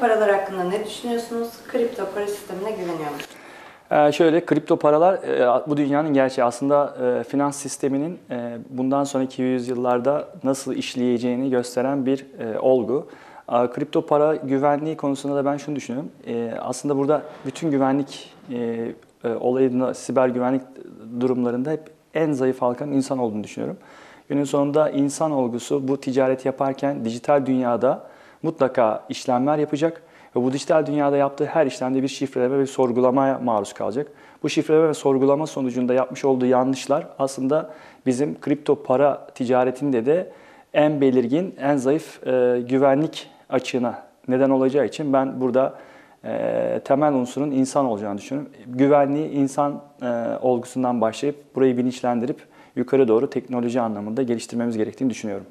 paralar hakkında ne düşünüyorsunuz? Kripto para sistemine güveniyor musunuz? Ee, şöyle kripto paralar e, bu dünyanın gerçeği aslında e, finans sisteminin e, bundan sonraki yüzyıllarda nasıl işleyeceğini gösteren bir e, olgu. E, kripto para güvenliği konusunda da ben şunu düşünüyorum. E, aslında burada bütün güvenlik e, e, olayında, siber güvenlik durumlarında hep en zayıf halkanın insan olduğunu düşünüyorum. Günün sonunda insan olgusu bu ticareti yaparken dijital dünyada mutlaka işlemler yapacak ve bu dijital dünyada yaptığı her işlemde bir şifreleme ve sorgulamaya maruz kalacak. Bu şifreleme ve sorgulama sonucunda yapmış olduğu yanlışlar aslında bizim kripto para ticaretinde de en belirgin, en zayıf e, güvenlik açığına neden olacağı için ben burada e, temel unsurun insan olacağını düşünüyorum. Güvenliği insan e, olgusundan başlayıp burayı bilinçlendirip yukarı doğru teknoloji anlamında geliştirmemiz gerektiğini düşünüyorum.